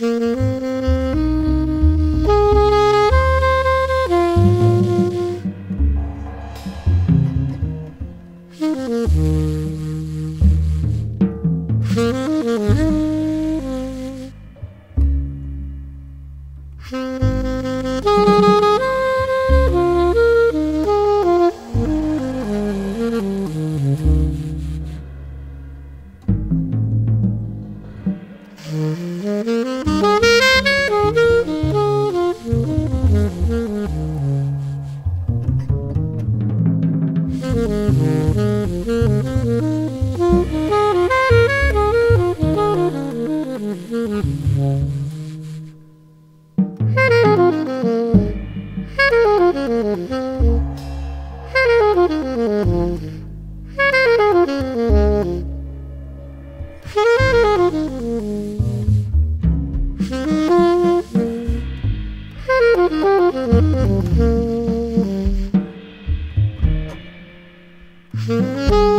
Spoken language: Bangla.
Mm-hmm. Mm-hmm. Música